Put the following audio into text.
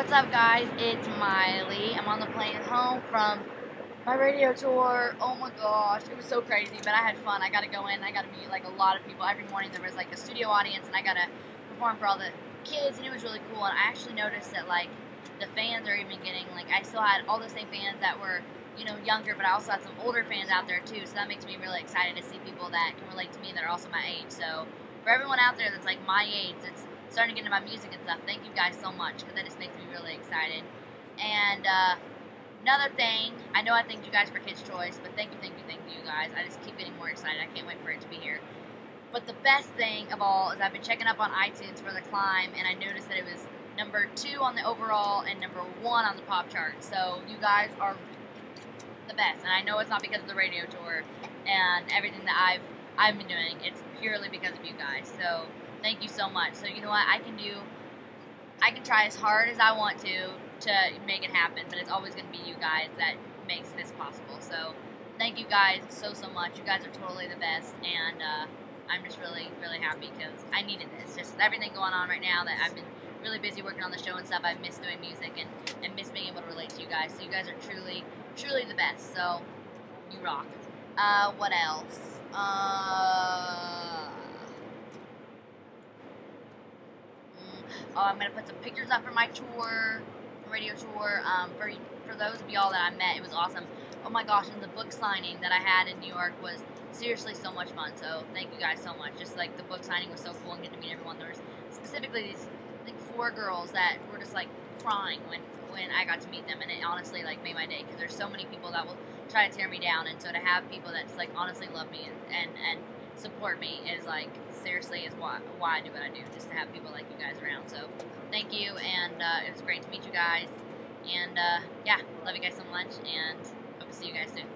What's up, guys? It's Miley. I'm on the plane home from my radio tour. Oh my gosh, it was so crazy, but I had fun. I got to go in. I got to meet like a lot of people. Every morning there was like a studio audience, and I got to perform for all the kids, and it was really cool. And I actually noticed that like the fans are even getting like I still had all the same fans that were you know younger, but I also had some older fans out there too. So that makes me really excited to see people that can relate to me that are also my age. So for everyone out there that's like my age, that's starting to get into my music and stuff. Thank you guys so much because that just makes me really excited. And uh, another thing, I know I thanked you guys for Kids Choice, but thank you, thank you, thank you guys. I just keep getting more excited. I can't wait for it to be here. But the best thing of all is I've been checking up on iTunes for the climb, and I noticed that it was number two on the overall and number one on the pop chart. So you guys are the best, and I know it's not because of the radio tour and everything that I've I've been doing. It's purely because of you guys. So Thank you so much. So you know what? I can do. I can try as hard as I want to to make it happen, but it's always going to be you guys that makes this possible. So thank you guys so so much. You guys are totally the best, and uh, I'm just really really happy because I needed this. Just everything going on right now that I've been really busy working on the show and stuff. I've missed doing music and and miss being able to relate to you guys. So you guys are truly truly the best. So you rock. Uh, what else? Uh Oh, I'm gonna put some pictures up for my tour, radio tour. Um, for for those of y'all that I met, it was awesome. Oh my gosh, and the book signing that I had in New York was seriously so much fun. So thank you guys so much. Just like the book signing was so cool and getting to meet everyone. There was specifically these like four girls that were just like crying when when I got to meet them, and it honestly like made my day because there's so many people that will try to tear me down, and so to have people that just like honestly love me and and, and support me is like seriously is why why I do what I do, just to have people like you guys around. So thank you, and uh, it was great to meet you guys. And uh, yeah, love you guys so much, and hope to see you guys soon.